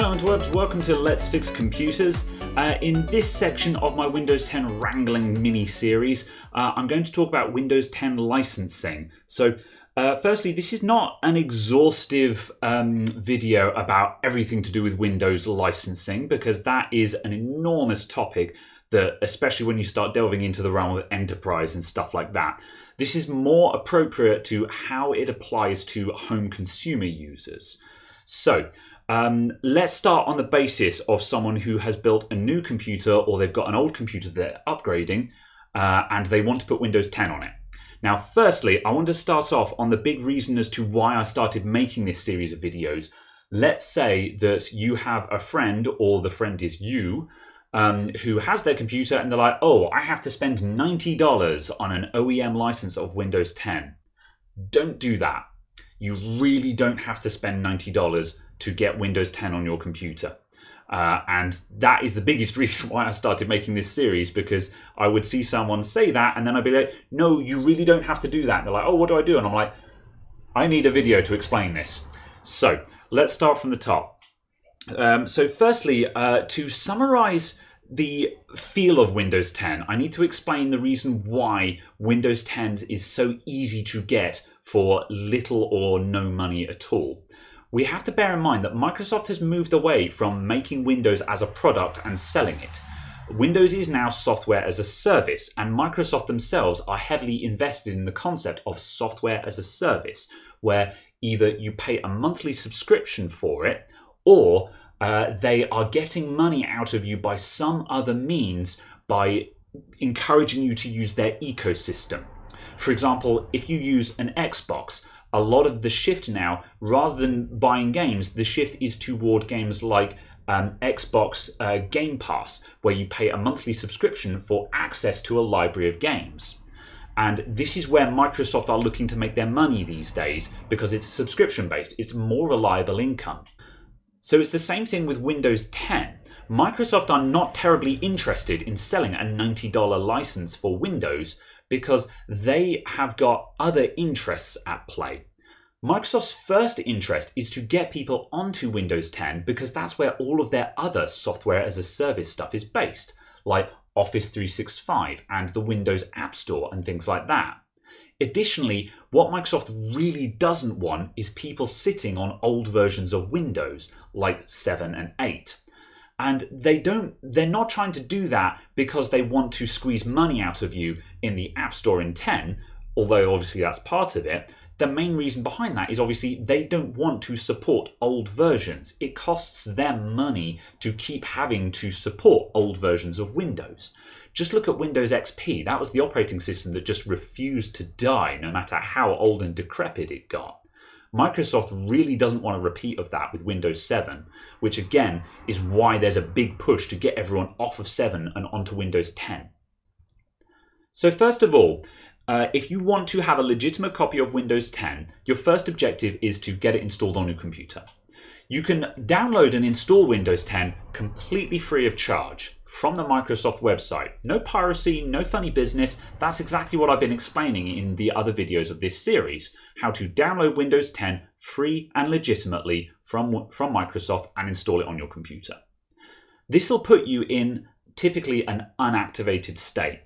Hello interwebs, welcome to Let's Fix Computers. Uh, in this section of my Windows 10 Wrangling mini series, uh, I'm going to talk about Windows 10 licensing. So, uh, firstly, this is not an exhaustive um, video about everything to do with Windows licensing because that is an enormous topic that, especially when you start delving into the realm of enterprise and stuff like that, this is more appropriate to how it applies to home consumer users. So, um, let's start on the basis of someone who has built a new computer or they've got an old computer they're upgrading uh, and they want to put Windows 10 on it. Now, firstly, I want to start off on the big reason as to why I started making this series of videos. Let's say that you have a friend, or the friend is you, um, who has their computer and they're like, oh, I have to spend $90 on an OEM license of Windows 10. Don't do that. You really don't have to spend $90 to get Windows 10 on your computer. Uh, and that is the biggest reason why I started making this series because I would see someone say that and then I'd be like, no, you really don't have to do that. And they're like, oh, what do I do? And I'm like, I need a video to explain this. So let's start from the top. Um, so, firstly, uh, to summarize the feel of Windows 10, I need to explain the reason why Windows 10 is so easy to get for little or no money at all we have to bear in mind that Microsoft has moved away from making Windows as a product and selling it. Windows is now software as a service, and Microsoft themselves are heavily invested in the concept of software as a service, where either you pay a monthly subscription for it or uh, they are getting money out of you by some other means by encouraging you to use their ecosystem. For example, if you use an Xbox, a lot of the shift now, rather than buying games, the shift is toward games like um, Xbox uh, Game Pass, where you pay a monthly subscription for access to a library of games. And this is where Microsoft are looking to make their money these days because it's subscription based, it's more reliable income. So it's the same thing with Windows 10. Microsoft are not terribly interested in selling a $90 license for Windows because they have got other interests at play. Microsoft's first interest is to get people onto Windows 10 because that's where all of their other software as a service stuff is based, like Office 365 and the Windows App Store and things like that. Additionally, what Microsoft really doesn't want is people sitting on old versions of Windows like 7 and 8 and they don't they're not trying to do that because they want to squeeze money out of you in the app store in 10 although obviously that's part of it the main reason behind that is obviously they don't want to support old versions. It costs them money to keep having to support old versions of windows. Just look at windows xp that was the operating system that just refused to die no matter how old and decrepit it got. Microsoft really doesn't want a repeat of that with Windows 7, which again is why there's a big push to get everyone off of 7 and onto Windows 10. So, first of all, uh, if you want to have a legitimate copy of Windows 10, your first objective is to get it installed on your computer. You can download and install Windows 10 completely free of charge from the Microsoft website. No piracy, no funny business. That's exactly what I've been explaining in the other videos of this series. How to download Windows 10 free and legitimately from, from Microsoft and install it on your computer. This will put you in typically an unactivated state.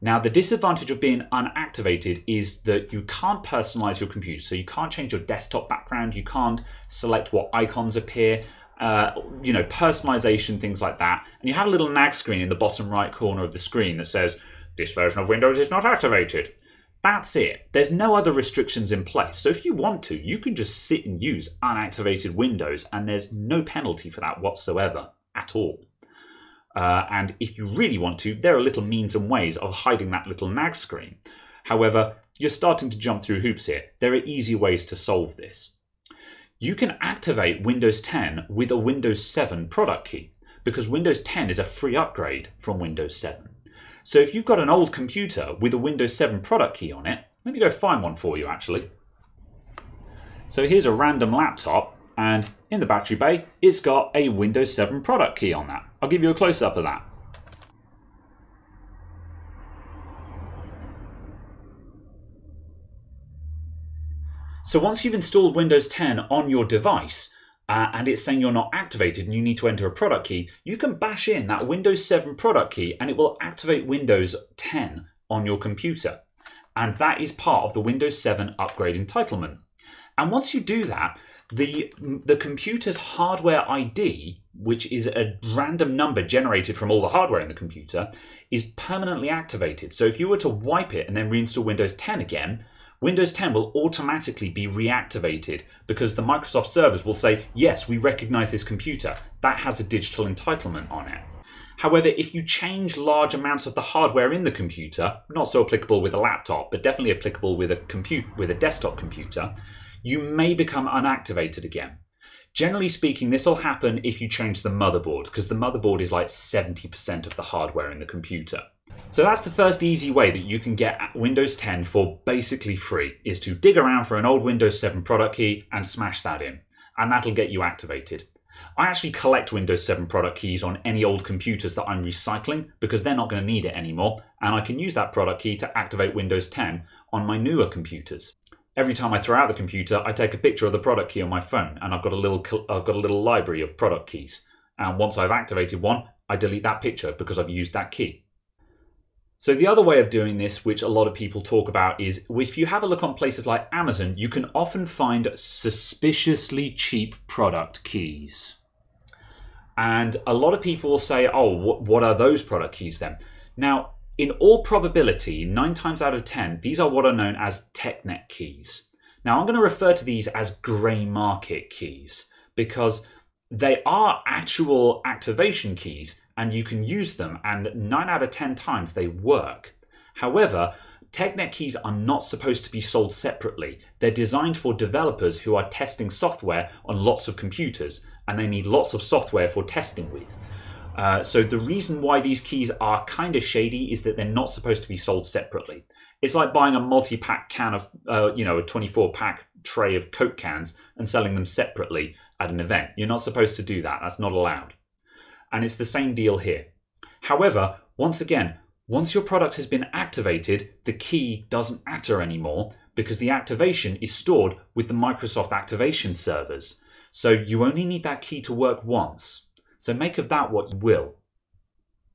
Now, the disadvantage of being unactivated is that you can't personalize your computer. So you can't change your desktop background, you can't select what icons appear, uh, you know, personalization, things like that. And you have a little nag screen in the bottom right corner of the screen that says, this version of Windows is not activated. That's it. There's no other restrictions in place. So if you want to, you can just sit and use unactivated Windows and there's no penalty for that whatsoever at all. Uh, and if you really want to, there are little means and ways of hiding that little nag screen. However, you're starting to jump through hoops here. There are easy ways to solve this you can activate Windows 10 with a Windows 7 product key because Windows 10 is a free upgrade from Windows 7. So if you've got an old computer with a Windows 7 product key on it, let me go find one for you actually. So here's a random laptop and in the battery bay it's got a Windows 7 product key on that. I'll give you a close up of that. So once you've installed Windows 10 on your device, uh, and it's saying you're not activated and you need to enter a product key, you can bash in that Windows 7 product key and it will activate Windows 10 on your computer. And that is part of the Windows 7 upgrade entitlement. And once you do that, the, the computer's hardware ID, which is a random number generated from all the hardware in the computer, is permanently activated. So if you were to wipe it and then reinstall Windows 10 again, Windows 10 will automatically be reactivated because the Microsoft servers will say, yes, we recognize this computer. That has a digital entitlement on it. However, if you change large amounts of the hardware in the computer, not so applicable with a laptop, but definitely applicable with a compute with a desktop computer, you may become unactivated again. Generally speaking, this will happen if you change the motherboard, because the motherboard is like 70% of the hardware in the computer. So that's the first easy way that you can get Windows 10 for basically free, is to dig around for an old Windows 7 product key and smash that in. And that'll get you activated. I actually collect Windows 7 product keys on any old computers that I'm recycling because they're not going to need it anymore, and I can use that product key to activate Windows 10 on my newer computers. Every time I throw out the computer, I take a picture of the product key on my phone, and I've got a little I've got a little library of product keys. And once I've activated one, I delete that picture because I've used that key. So the other way of doing this, which a lot of people talk about, is if you have a look on places like Amazon, you can often find suspiciously cheap product keys. And a lot of people will say, oh, what are those product keys then? Now, in all probability, nine times out of 10, these are what are known as TechNet keys. Now, I'm going to refer to these as grey market keys because they are actual activation keys and you can use them, and 9 out of 10 times they work. However, TechNet keys are not supposed to be sold separately. They're designed for developers who are testing software on lots of computers, and they need lots of software for testing with. Uh, so the reason why these keys are kind of shady is that they're not supposed to be sold separately. It's like buying a multi-pack can of, uh, you know, a 24-pack tray of Coke cans and selling them separately at an event. You're not supposed to do that. That's not allowed. And it's the same deal here. However, once again, once your product has been activated, the key doesn't matter anymore because the activation is stored with the Microsoft activation servers. So you only need that key to work once. So make of that what you will.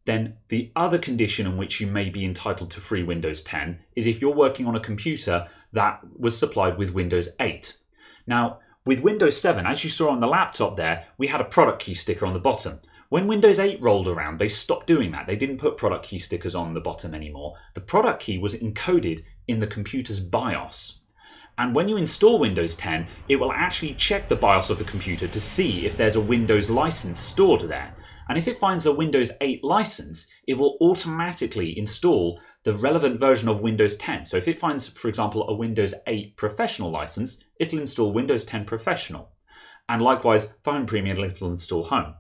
Then the other condition in which you may be entitled to free Windows 10 is if you're working on a computer that was supplied with Windows 8. Now, with Windows 7, as you saw on the laptop there, we had a product key sticker on the bottom. When Windows 8 rolled around, they stopped doing that. They didn't put product key stickers on the bottom anymore. The product key was encoded in the computer's BIOS. And when you install Windows 10, it will actually check the BIOS of the computer to see if there's a Windows license stored there. And if it finds a Windows 8 license, it will automatically install the relevant version of Windows 10. So if it finds, for example, a Windows 8 Professional license, it'll install Windows 10 Professional. And likewise, Home Premium, it'll install Home.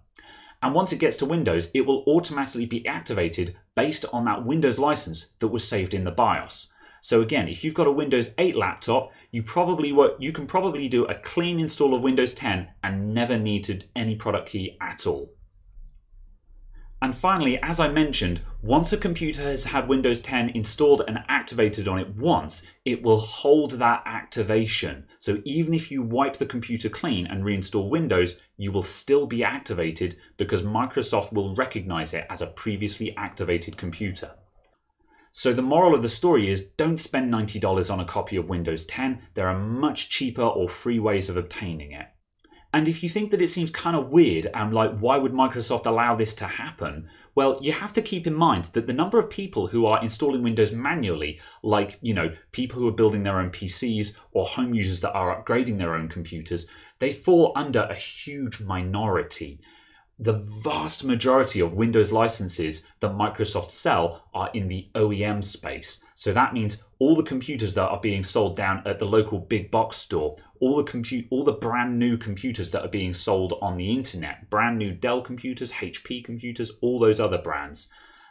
And once it gets to Windows, it will automatically be activated based on that Windows license that was saved in the BIOS. So again, if you've got a Windows 8 laptop, you probably work, you can probably do a clean install of Windows 10 and never needed any product key at all. And finally, as I mentioned, once a computer has had Windows 10 installed and activated on it once, it will hold that activation. So even if you wipe the computer clean and reinstall Windows, you will still be activated because Microsoft will recognize it as a previously activated computer. So the moral of the story is don't spend $90 on a copy of Windows 10. There are much cheaper or free ways of obtaining it. And if you think that it seems kind of weird and like, why would Microsoft allow this to happen? Well, you have to keep in mind that the number of people who are installing Windows manually, like, you know, people who are building their own PCs or home users that are upgrading their own computers, they fall under a huge minority the vast majority of Windows licenses that Microsoft sell are in the OEM space. So that means all the computers that are being sold down at the local big box store, all the compute, all the brand new computers that are being sold on the internet, brand new Dell computers, HP computers, all those other brands,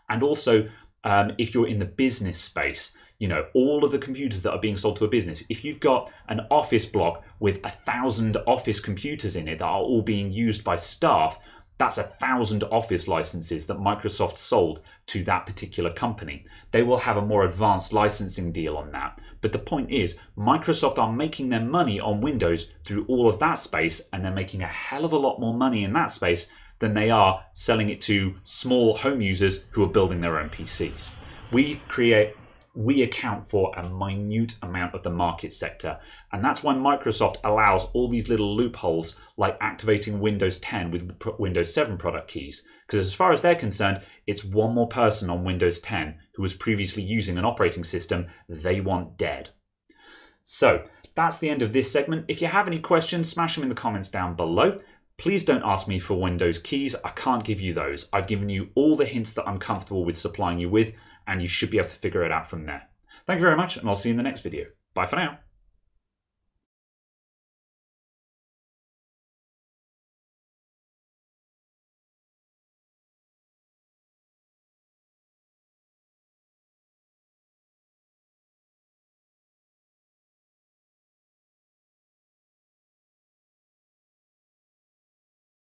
and also um, if you're in the business space, you know all of the computers that are being sold to a business. If you've got an office block with a thousand office computers in it that are all being used by staff, that's a thousand Office licenses that Microsoft sold to that particular company. They will have a more advanced licensing deal on that. But the point is, Microsoft are making their money on Windows through all of that space, and they're making a hell of a lot more money in that space than they are selling it to small home users who are building their own PCs. We create we account for a minute amount of the market sector. And that's why Microsoft allows all these little loopholes like activating Windows 10 with Windows 7 product keys. Because as far as they're concerned, it's one more person on Windows 10 who was previously using an operating system they want dead. So that's the end of this segment. If you have any questions, smash them in the comments down below. Please don't ask me for Windows keys. I can't give you those. I've given you all the hints that I'm comfortable with supplying you with and you should be able to figure it out from there. Thank you very much, and I'll see you in the next video. Bye for now.